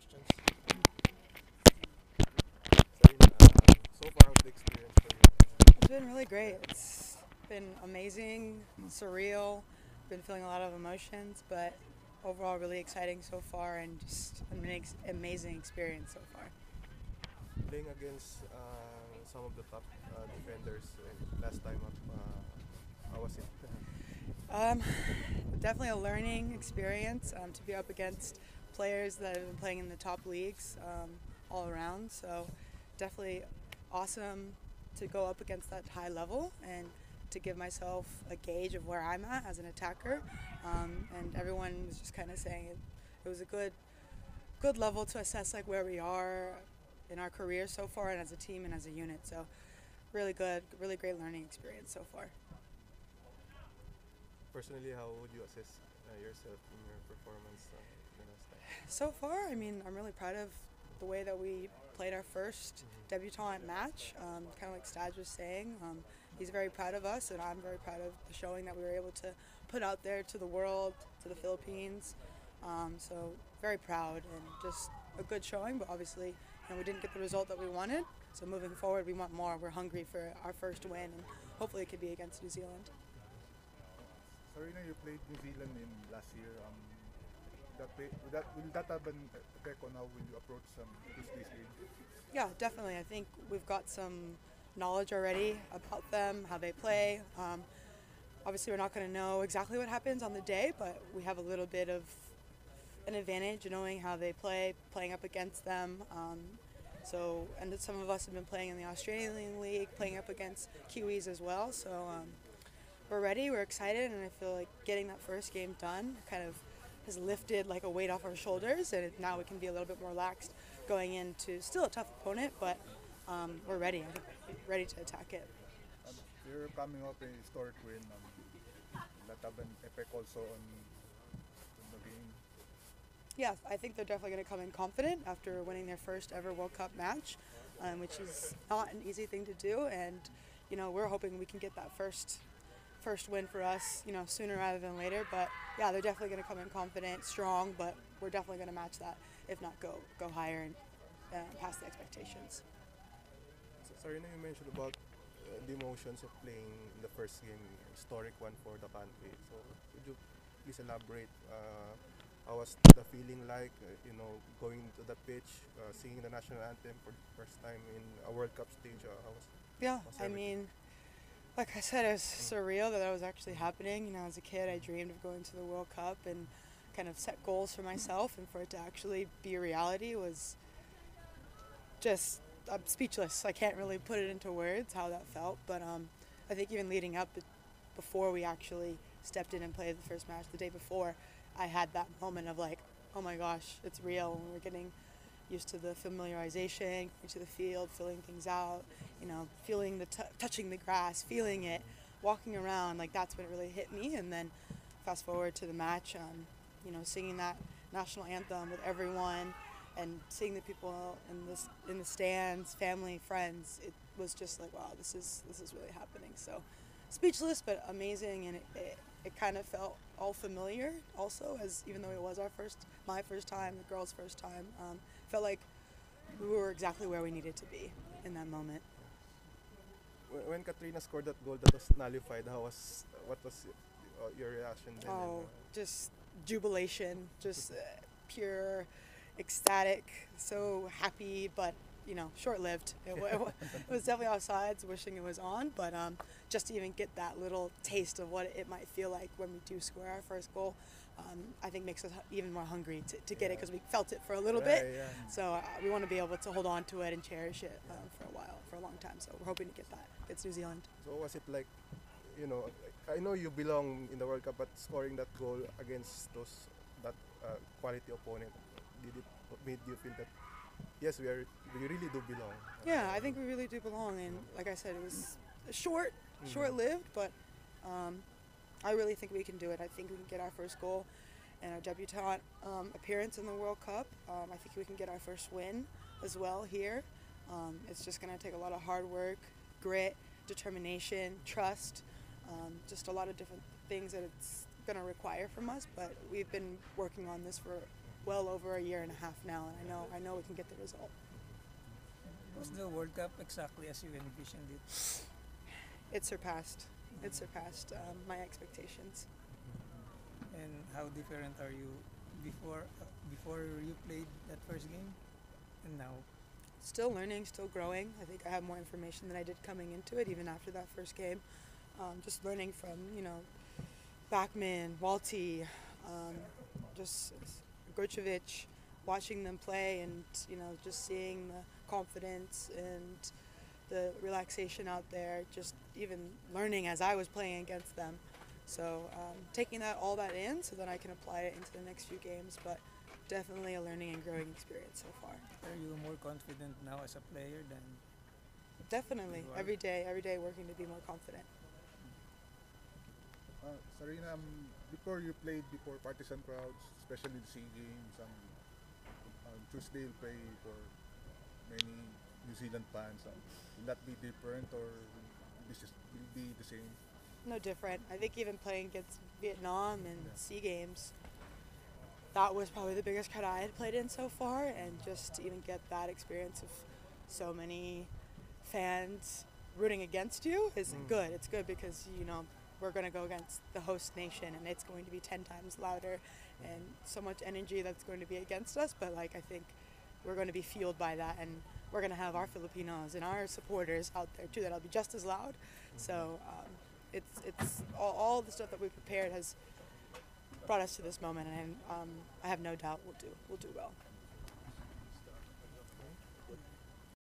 questions. Sarina, uh, so far, how's the experience for you? It's been really great. It's been amazing, surreal. Been feeling a lot of emotions, but overall really exciting so far and just an ex- amazing experience so far. Playing against uh, some of the top uh, defenders uh, last time up, uh, how was it? Um, definitely a learning experience um, to be up against players that have been playing in the top leagues um, all around. So definitely awesome to go up against that high level and to give myself a gauge of where I'm at as an attacker. Um, and everyone was just kind of saying it, it was a good good level to assess like where we are in our career so far and as a team and as a unit. So really good, really great learning experience so far. Personally, how would you assess uh, yourself in your performance uh? So far, I mean, I'm really proud of the way that we played our 1st debutante match. Um, kind of like Staj was saying, um, he's very proud of us, and I'm very proud of the showing that we were able to put out there to the world, to the Philippines. Um, so very proud and just a good showing, but obviously, you know, we didn't get the result that we wanted. So moving forward, we want more. We're hungry for our first win, and hopefully, it could be against New Zealand. Sarina, you played New Zealand in last year. Will that will that have an effect on how you approach this game? Yeah, definitely. I think we've got some knowledge already about them, how they play. Um, obviously, we're not going to know exactly what happens on the day, but we have a little bit of an advantage knowing how they play, playing up against them. Um, so, and some of us have been playing in the Australian League, playing up against Kiwis as well. So, um, we're ready, we're excited, and I feel like getting that first game done kind of has lifted like a weight off our shoulders, and now we can be a little bit more relaxed going into still a tough opponent, but um, we're ready. I think we're ready to attack it. Um, you're coming off a historic win. Um, will that have an effect also on, on the game? Yeah, I think they're definitely going to come in confident after winning their first ever World Cup match, um, which is not an easy thing to do. And you know, we're hoping we can get that first first win for us, you know, sooner rather than later. But yeah, they're definitely going to come in confident, strong. But we're definitely going to match that, if not go go higher and uh, past the expectations. So, Sarina, you mentioned about uh, the emotions of playing the first game, historic one for the country. So, could you please elaborate? Uh, how was the feeling like? Uh, you know, going to the pitch, uh, singing the national anthem for the first time in a World Cup stage. Uh, how was Yeah, How's I mean, like I said, it was surreal that that was actually happening. You know, as a kid, I dreamed of going to the World Cup and kind of set goals for myself, and for it to actually be a reality was just I'm speechless. I can't really put it into words how that felt, but um, I think even leading up before we actually stepped in and played the first match the day before, I had that moment of like, oh my gosh, it's real. And we're getting used to the familiarization, going to the field, filling things out, you know, feeling the t- touching the grass, feeling it, walking around. Like that's when it really hit me. And then fast forward to the match, um, you know, singing that national anthem with everyone and seeing the people in the in the stands, family, friends. It was just like, wow, this is this is really happening. So speechless, but amazing, and it, it, it kind of felt all familiar. Also, as even though it was our first, my first time, the girls' first time, um, felt like we were exactly where we needed to be in that moment. when, when Katrina scored that goal that was nullified? How was what was uh, your reaction then? Oh, uh, just jubilation, just uh, pure, ecstatic, so happy, but you know, short-lived. It, it was definitely offsides, wishing it was on, but um, just to even get that little taste of what it might feel like when we do score our first goal, um, I think makes us even more hungry to, to get it because we felt it for a little right, bit. Yeah. So uh, we want to be able to hold on to it and cherish it um, for a while, for a long time. So we're hoping to get that. It's New Zealand. So was it like, you know, I know you belong in the World Cup, but scoring that goal against those that uh, quality opponent, did it made you feel that yes, we are we really do belong? Yeah, I think we really do belong. And like I said, it was short, Mhm. short-lived, but um, I really think we can do it. I think we can get our first goal and our debutante um, appearance in the World Cup. Um, I think we can get our first win as well here. Um, it's just going to take a lot of hard work, grit, determination, trust, um, just a lot of different things that it's going to require from us, but we've been working on this for well over a year and a half now, and I know I know we can get the result. Was the World Cup exactly as you envisioned it? It surpassed it surpassed um, my expectations. And how different are you before uh, before you played that first game and now? Still learning, still growing. I think I have more information than I did coming into it, even after that first game. Um, just learning from you know, Bachmann, Wälti, um, just Gocevic, watching them play, and you know, just seeing the confidence and the relaxation out there. Just even learning as I was playing against them. So um, taking that all that in, so that I can apply it into the next few games. But definitely a learning and growing experience so far. Are you more confident now as a player than Definitely, You every day, every day working to be more confident. Uh, Sarina, um, before you played before partisan crowds, especially the SEA Games, um, on Tuesday you'll play for many New Zealand fans. Um, will that be different or will this is, will be the same? No different. I think even playing against Vietnam and Yeah. SEA Games, that was probably the biggest crowd I had played in so far, and just to even get that experience of so many fans rooting against you is Mm. good. It's good because you know we're going to go against the host nation, and it's going to be ten times louder, and so much energy that's going to be against us. But like I think we're going to be fueled by that, and we're going to have our Filipinos and our supporters out there too. That'll be just as loud. So um, it's it's all, all the stuff that we prepared has brought us to this moment, and um, I have no doubt we'll do we'll do well.